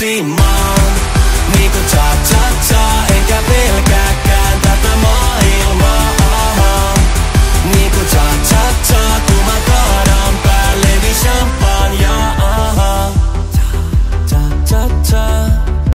see mom.